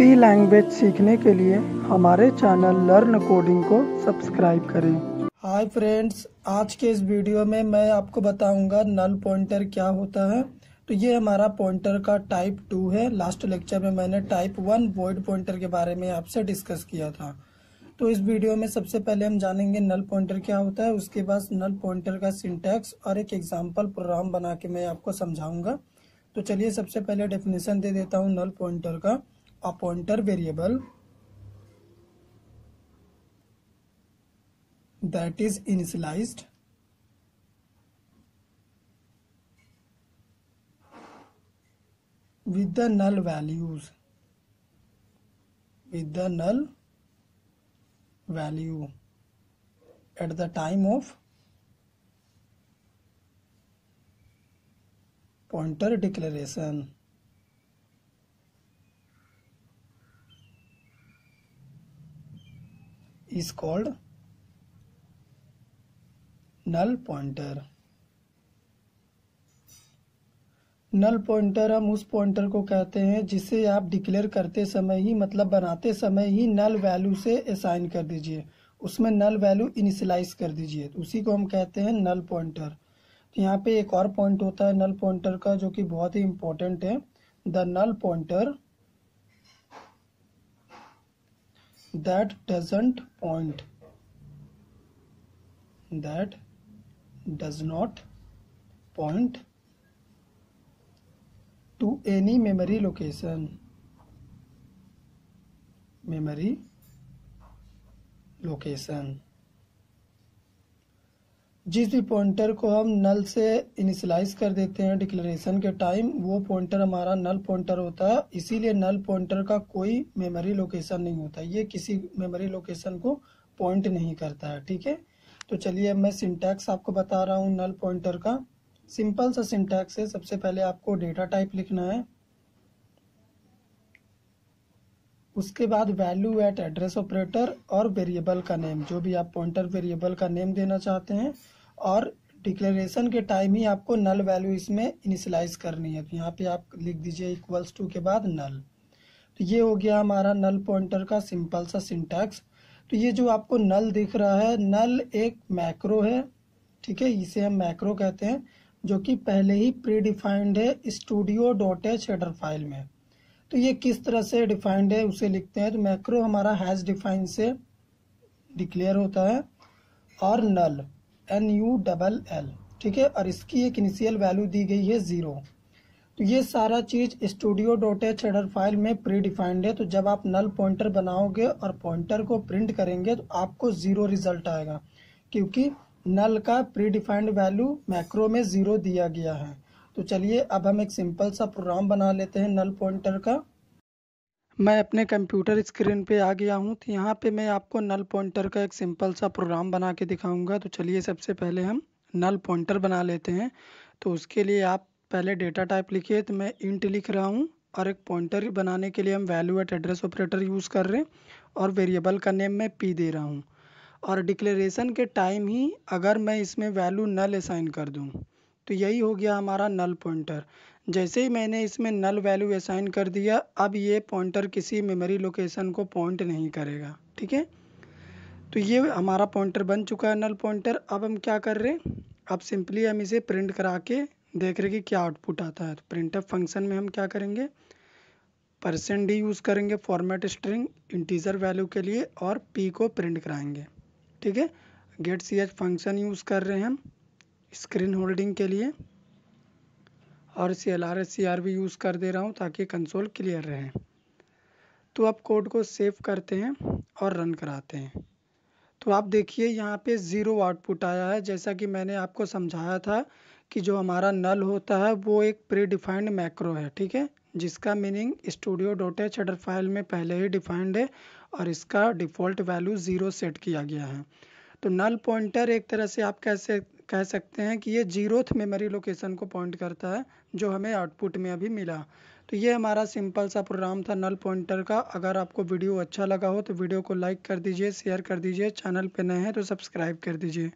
सी language सीखने के लिए हमारे चैनल लर्न कोडिंग को सब्सक्राइब करें। हाय फ्रेंड्स, आज के इस वीडियो में मैं आपको बताऊँगा नल पॉइंटर क्या होता है। तो ये हमारा पॉइंटर का टाइप टू है। लास्ट लेक्चर में मैंने टाइप वन वॉइड पॉइंटर के बारे में आपसे डिस्कस किया था। तो इस वीडियो में सबसे पहले हम जानेंगे नल पॉइंटर क्या होता है, उसके बाद नल पॉइंटर का सिंटैक्स और एक एग्ज़ाम्पल प्रोग्राम बना के मैं आपको समझाऊँगा। तो चलिए सबसे पहले डेफिनेशन दे देता हूँ नल पॉइंटर का। a pointer variable that is initialized with the null values with the null value at the time of pointer declaration. Is called null pointer null pointer हम उस पॉइंटर को कहते हैं जिसे आप डिक्लेयर करते समय ही मतलब बनाते समय ही नल वैल्यू से असाइन कर दीजिए। उसमें नल वैल्यू इनिशलाइज कर दीजिए। तो उसी को हम कहते हैं नल पॉइंटर तो यहाँ पे एक और पॉइंट होता है नल पॉइंटर का, जो कि बहुत ही इंपॉर्टेंट है। The null pointer that doesn't point. That does not point to any memory location. Memory location. जिस भी पॉइंटर को हम नल से इनिशलाइज कर देते हैं डिक्लेरेशन के टाइम वो पॉइंटर हमारा नल पॉइंटर होता है। इसीलिए नल पॉइंटर का कोई मेमोरी लोकेशन नहीं होता। ये किसी मेमोरी लोकेशन को पॉइंट नहीं करता है, ठीक है? तो चलिए मैं सिंटैक्स आपको बता रहा हूँ नल पॉइंटर का। सिंपल सा सिंटैक्स है। सबसे पहले आपको डेटा टाइप लिखना है। उसके बाद वैल्यू एट एड्रेस ऑपरेटर और वेरिएबल का नेम जो भी आप पॉइंटर वेरिएबल का नेम देना चाहते हैं। और डिक्लेरेशन के टाइम ही आपको नल वैल्यू इसमें इनिशलाइज करनी है। तो यहाँ पे आप लिख दीजिए इक्वल्स टू के बाद नल तो ये हो गया हमारा नल पॉइंटर का सिंपल सा सिंटैक्स तो ये जो आपको नल दिख रहा है नल एक मैक्रो है, ठीक है? इसे हम मैक्रो कहते हैं, जो कि पहले ही प्री डिफाइंड है studio dot h header file में। तो ये किस तरह से डिफाइंड है उसे लिखते हैं। तो मैक्रो हमारा हैज़ डिफाइंड से डिक्लेयर होता है और null N U double L ठीक है? और इसकी एक इनिशियल वैल्यू दी गई है ज़ीरो तो ये सारा चीज़ studio dot h header file में प्री डिफाइंड है। तो जब आप नल पॉइंटर बनाओगे और पॉइंटर को प्रिंट करेंगे तो आपको ज़ीरो रिज़ल्ट आएगा। क्योंकि नल का प्री डिफाइंड वैल्यू मैक्रो में ज़ीरो दिया गया है। तो चलिए, अब हम एक सिंपल सा प्रोग्राम बना लेते हैं नल पॉइंटर का। मैं अपने कंप्यूटर स्क्रीन पे आ गया हूँ तो यहाँ पे मैं आपको नल पॉइंटर का एक सिंपल सा प्रोग्राम बना के दिखाऊँगा। तो चलिए सबसे पहले हम नल पॉइंटर बना लेते हैं। तो उसके लिए आप पहले डेटा टाइप लिखिए। तो मैं इंट लिख रहा हूँ और एक पॉइंटर बनाने के लिए हम value at address operator use कर रहे हैं और वेरिएबल का नेम मैं पी दे रहा हूँ। और डिक्लेरेशन के टाइम ही अगर मैं इसमें वैल्यू नल असाइन कर दूँ तो यही हो गया हमारा नल पॉइंटर जैसे ही मैंने इसमें नल वैल्यू असाइन कर दिया, अब ये पॉइंटर किसी मेमोरी लोकेशन को पॉइंट नहीं करेगा, ठीक है? तो ये हमारा पॉइंटर बन चुका है नल पॉइंटर अब हम क्या कर रहे हैं? अब सिंपली हम इसे प्रिंट करा के देख रहे कि क्या आउटपुट आता है. तो प्रिंटअप फ़ंक्शन में हम क्या करेंगे? परसेंट डी यूज़ करेंगे फॉर्मेट स्ट्रिंग इंटीजर वैल्यू के लिए और पी को प्रिंट कराएँगे, ठीक है? Get c h function use कर रहे हैं हम। स्क्रीन होल्डिंग के लिए और c l r s c r भी यूज़ कर दे रहा हूँ ताकि कंसोल क्लियर रहे। तो अब कोड को सेव करते हैं और रन कराते हैं। तो आप देखिए यहाँ पे ज़ीरो आउटपुट आया है। जैसा कि मैंने आपको समझाया था कि जो हमारा नल होता है, वो एक प्री डिफाइंड मैक्रो है, ठीक है? जिसका meaning studio dot header file में पहले ही डिफाइंड है और इसका डिफ़ॉल्ट वैल्यू ज़ीरो सेट किया गया है। तो नल पॉइंटर एक तरह से आप कैसे कह सकते हैं कि ये जीरोथ मेमोरी लोकेशन को पॉइंट करता है, जो हमें आउटपुट में अभी मिला। तो ये हमारा सिंपल सा प्रोग्राम था नल पॉइंटर का। अगर आपको वीडियो अच्छा लगा हो तो वीडियो को लाइक कर दीजिए, शेयर कर दीजिए, चैनल पर नए हैं तो सब्सक्राइब कर दीजिए।